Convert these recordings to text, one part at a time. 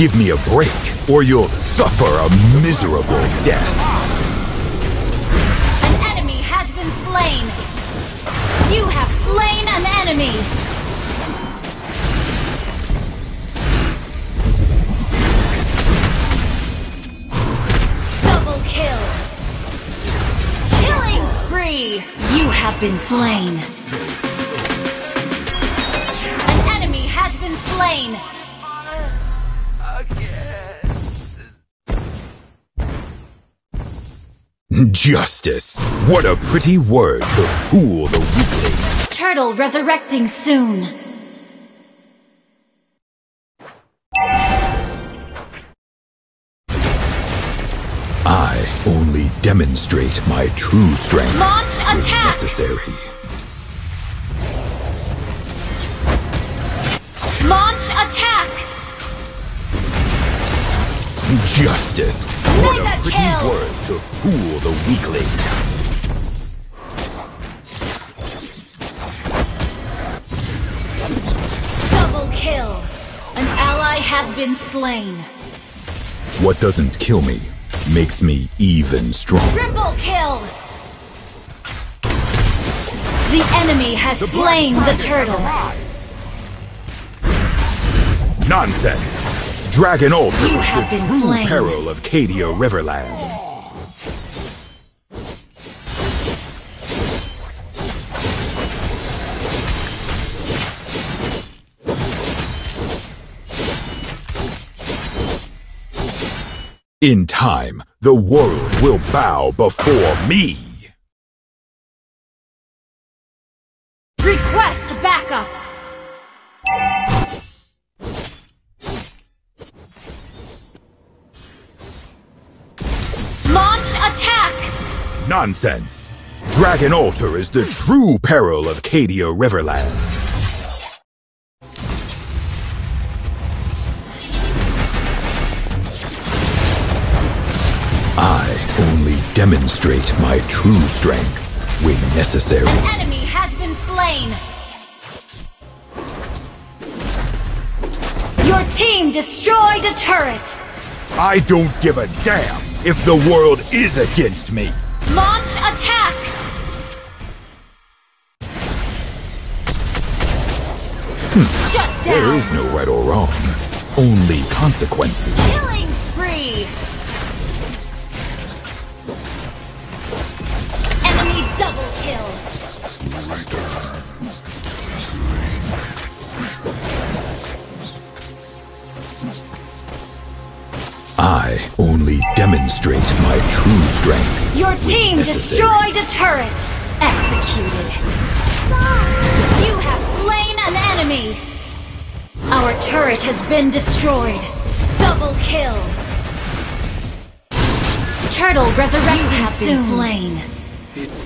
Give me a break, or you'll suffer a miserable death. An enemy has been slain. You have slain an enemy. Double kill. Killing spree. You have been slain. An enemy has been slain. Justice. What a pretty word to fool the weakling. Turtle resurrecting soon. I only demonstrate my true strength Launch attack. necessary. Launch attack. Justice. What a pretty kill. word to fool the weaklings. Double kill. An ally has been slain. What doesn't kill me makes me even stronger. Triple kill. The enemy has slain the turtle. Nonsense! Dragon Altar is the true slain. peril of Cadia Riverlands. In time, the world will bow before me. Nonsense! Dragon Altar is the true peril of Cadia Riverlands. I only demonstrate my true strength when necessary. An enemy has been slain. Your team destroyed a turret. I don't give a damn if the world is against me. Launch attack. Shut down. There is no right or wrong, only consequences. Killing spree. Demonstrate my true strength. Your team necessary. destroyed a turret. Executed. You have slain an enemy. Our turret has been destroyed. Double kill. Turtle resurrecting you have been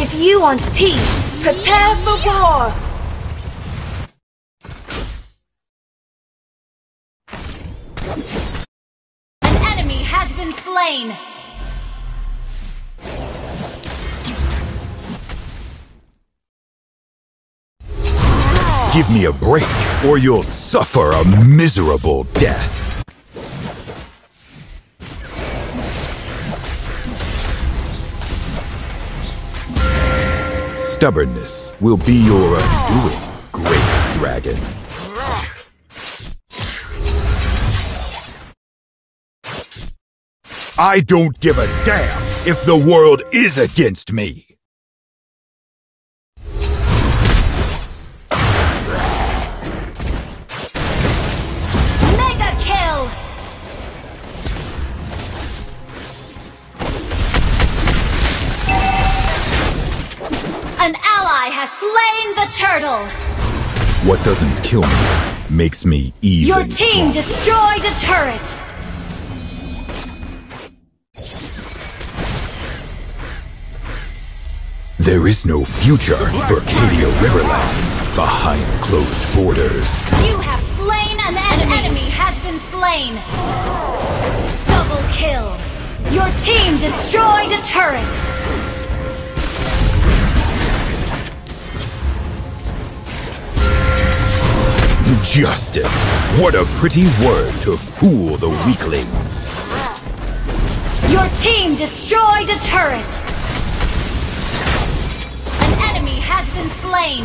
If you want peace, prepare for war! An enemy has been slain. Give me a break, or you'll suffer a miserable death. Stubbornness will be your undoing, great dragon. I don't give a damn if the world is against me. Has slain the turtle. What doesn't kill me makes me even Your team stronger. destroyed a turret. There is no future for Cadia Riverlands behind closed borders. You have slain an enemy. An enemy has been slain. Double kill. Your team destroyed a turret! Justice. What a pretty word to fool the weaklings. Your team destroyed a turret! An enemy has been slain!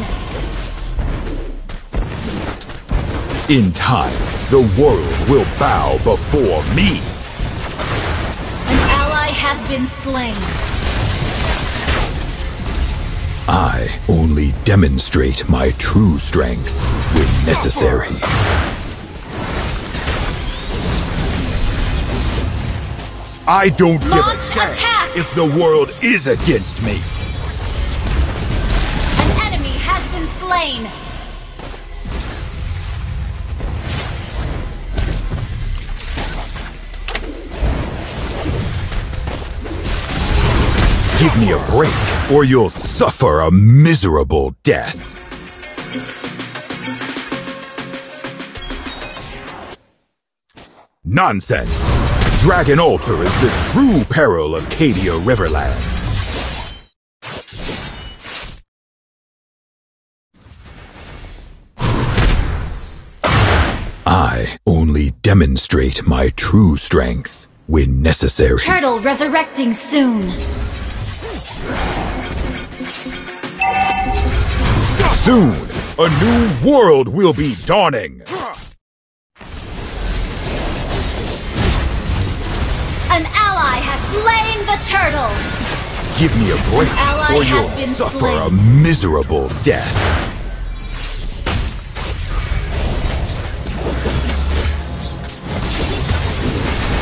In time, the world will bow before me. An ally has been slain. I only demonstrate my true strength when necessary. I don't give a attack! if the world is against me. An enemy has been slain. Give me a break, or you'll suffer a miserable death. Nonsense! Dragon Altar is the true peril of Cadia Riverlands. I only demonstrate my true strength when necessary. Turtle resurrecting soon. Soon, a new world will be dawning. An ally has slain the turtle. Give me a break, ally or you'll suffer slain. a miserable death.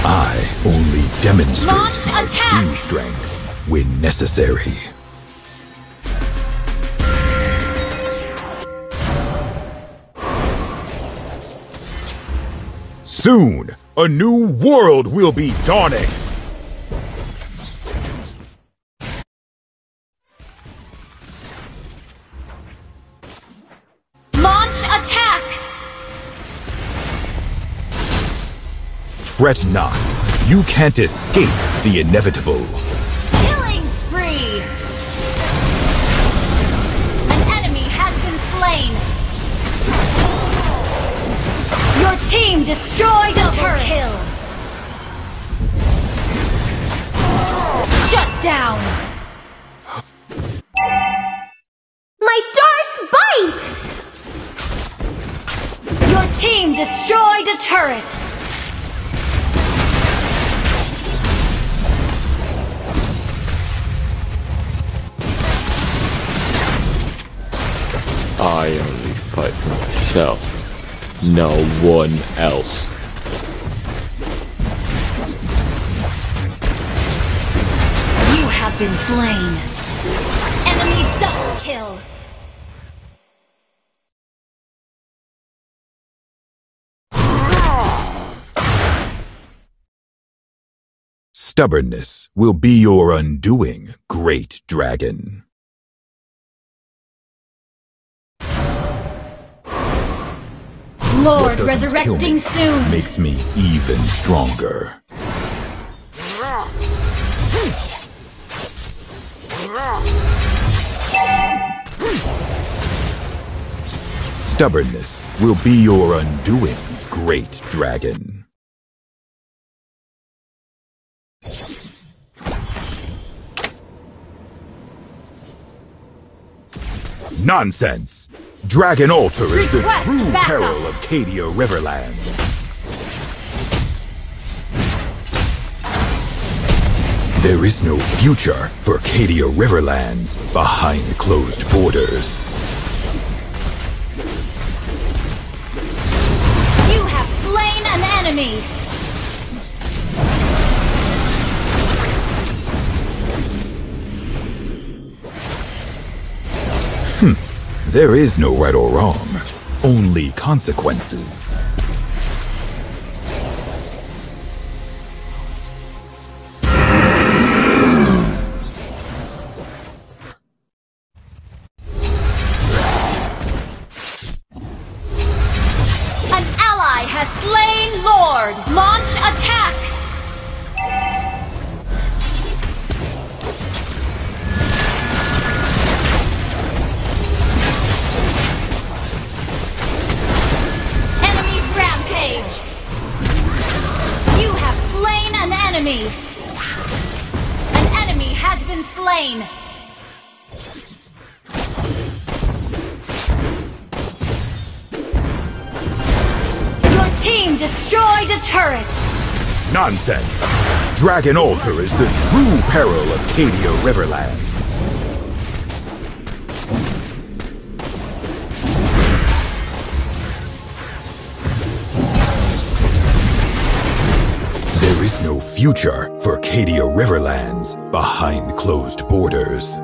I only demonstrate Launch my attack! true strength when necessary. Soon, a new world will be dawning. Launch attack. Fret not. You can't escape the inevitable. Your team destroyed a turret. Kill. Shut down. My darts bite! Your team destroyed a turret. I only fight for myself, no one else. You have been slain. Enemy double kill. Stubbornness will be your undoing, great dragon. Lord resurrecting soon. makes me even stronger. Stubbornness will be your undoing, great dragon. Nonsense! Dragon Altar is the Request true backup. peril of Cadia Riverland. There is no future for Cadia Riverlands behind closed borders. You have slain an enemy. There is no right or wrong, only consequences. Destroyed a turret! Nonsense! Dragon Altar is the true peril of Cadia Riverlands. There is no future for Cadia Riverlands behind closed borders.